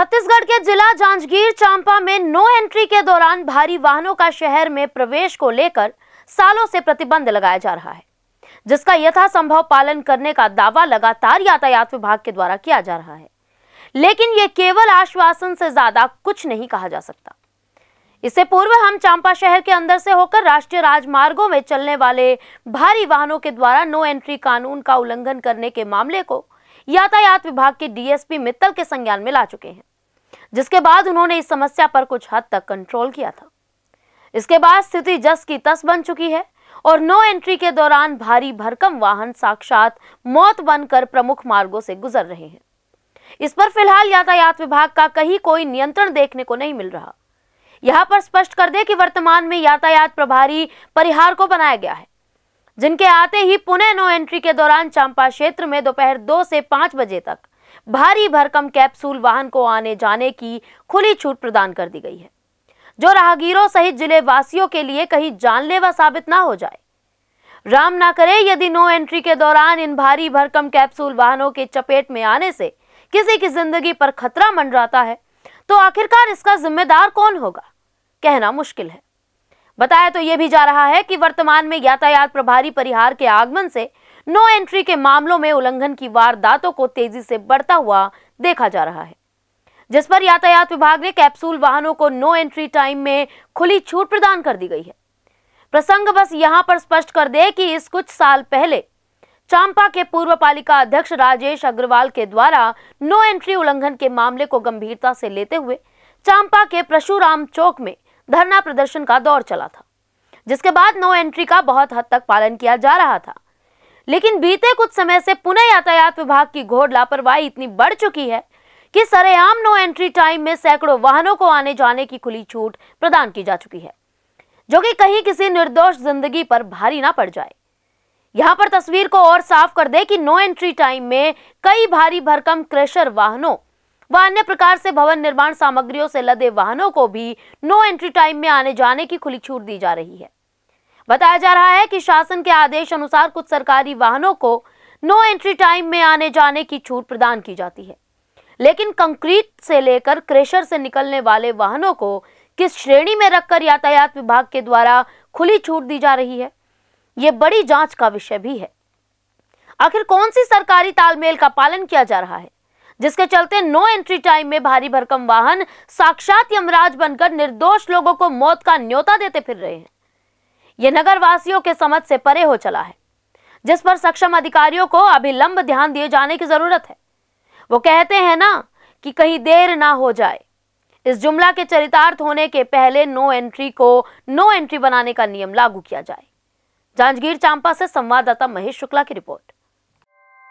छत्तीसगढ़ के जिला जांजगीर चांपा में नो एंट्री के दौरान भारी वाहनों का शहर में प्रवेश को लेकर सालों से प्रतिबंध लगाया जा रहा है, जिसका यथासंभव पालन करने का दावा लगातार यातायात विभाग के द्वारा किया जा रहा है। लेकिन ये केवल आश्वासन से ज़्यादा कुछ नहीं कहा जा सकता। इससे पूर्व हम चांपा शहर के अंदर से होकर राष्ट्रीय राजमार्गों में चलने वाले भारी वाहनों के द्वारा नो एंट्री कानून का उल्लंघन करने के मामले को यातायात विभाग के डीएसपी मित्तल के संज्ञान में ला चुके हैं। जिसके बाद उन्होंने इस समस्या पर कुछ हद तक कंट्रोल किया था। इसके बाद स्थिति जस की तस बन चुकी है और नो एंट्री के दौरान भारी भरकम वाहन साक्षात मौत बनकर प्रमुख मार्गों से गुजर रहे हैं। इस पर फ़िलहाल यातायात विभाग का कहीं कोई नियंत्रण देखने को नहीं मिल रहा। यहाँ पर स्पष्ट कर दे कि वर्तमान में यातायात प्रभारी परिहार को बनाया गया है। जिनके आते ही पुणे नो एंट्री के दौरान चांपा क्षेत्र में दोपहर दो से पाँच बजे तक भारी भरकम कैप्सूल वाहन को आने जाने की खुली छूट प्रदान कर दी गई है। जो राहगीरों सहित ज़िले वासियों के लिए कहीं जानलेवा साबित ना हो जाए। राम ना करे यदि नो एंट्री के दौरान इन भारी भरकम कैप्सूल वाहनों के चपेट में आने से किसी की ज़िंदगी पर खतरा मंडराता है तो आखिरकार इसका जिम्मेदार कौन होगा? कहना मुश्किल है। बताया तो यह भी जा रहा है कि वर्तमान में यातायात प्रभारी परिहार के आगमन से नो एंट्री के मामलों में उल्लंघन की वारदातों को तेज़ी से बढ़ता हुआ देखा जा रहा है। जिस पर यातायात विभाग ने कैप्सूल वाहनों को नो एंट्री टाइम में खुली छूट प्रदान कर दी गई है। प्रसंग बस यहाँ पर स्पष्ट कर दे कि इस कुछ साल पहले चांपा के पूर्व पालिका अध्यक्ष राजेश अग्रवाल के द्वारा नो एंट्री उल्लंघन के मामले को गंभीरता से लेते हुए चांपा के परशुराम चौक में धरना प्रदर्शन का दौर चला था, जिसके बाद नो एंट्री का बहुत हद तक पालन किया जा रहा था। लेकिन बीते कुछ समय से पुनः यातायात विभाग की घोर लापरवाही इतनी बढ़ चुकी है कि सरेआम नो एंट्री टाइम में सैकड़ों वाहनों को आने जाने की खुली छूट प्रदान की जा चुकी है, जो कि कहीं किसी निर्दोष ज़िंदगी पर भारी ना पड़ जाए। यहाँ पर तस्वीर को और साफ़ कर दे कि नो एंट्री टाइम में कई भारी भरकम क्रेशर वाहनों व अन्य प्रकार से भवन निर्माण सामग्रियों से लदे वाहनों को भी नो एंट्री टाइम में आने जाने की खुली छूट दी जा रही है। बताया जा रहा है कि शासन के आदेश अनुसार कुछ सरकारी वाहनों को नो एंट्री टाइम में आने जाने की छूट प्रदान की जाती है। लेकिन कंक्रीट से लेकर क्रेशर से निकलने वाले वाहनों को किस श्रेणी में रखकर यातायात विभाग के द्वारा खुली छूट दी जा रही है, ये बड़ी जाँच का विषय भी है। आखिर कौन सी सरकारी तालमेल का पालन किया जा रहा है? जिसके चलते नो एंट्री टाइम में भारी भरकम वाहन साक्षात यमराज बनकर निर्दोष लोगों को मौत का न्योता देते फिर रहे हैं। ये नगर वासियों के समझ से परे हो चला है, जिस पर सक्षम अधिकारियों को अभिलंब ध्यान दिए जाने की ज़रूरत है। वो कहते हैं ना कि कहीं देर ना हो जाए। इस जुमला के चरितार्थ होने के पहले नो एंट्री को नो एंट्री बनाने का नियम लागू किया जाए। जांजगीर चांपा से संवाददाता महेश शुक्ला की रिपोर्ट।